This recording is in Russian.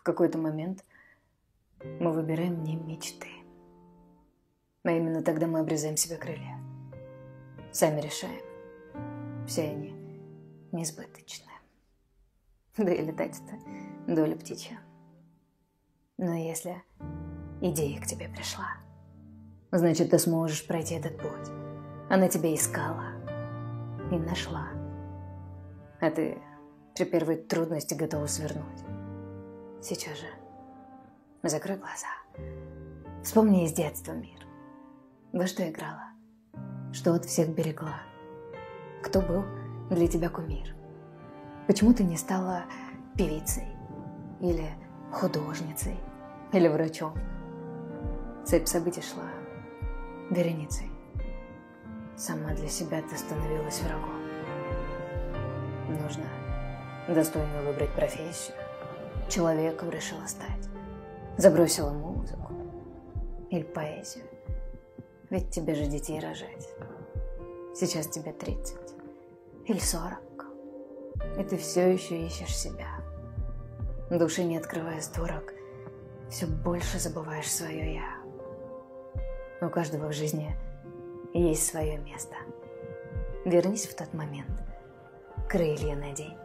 В какой-то момент мы выбираем не мечты. А именно тогда мы обрезаем себе крылья. Сами решаем. Все они несбыточны. Да и летать это доля птичья. Но если идея к тебе пришла, значит, ты сможешь пройти этот путь. Она тебя искала и нашла. А ты при первой трудности готова свернуть. Сейчас же закрой глаза. Вспомни из детства мир. Во что играла? Что от всех берегла? Кто был для тебя кумир? Почему ты не стала певицей? Или художницей? Или врачом? Цепь событий шла вереницей. Сама для себя ты становилась врагом. Нужно достойно выбрать профессию. Человеком решила стать. Забросила музыку или поэзию. Ведь тебе же детей рожать. Сейчас тебе 30 или 40. И ты все еще ищешь себя. Души не открывая створок, все больше забываешь свое «я». У каждого в жизни есть свое место. Вернись в тот момент. Крылья надень.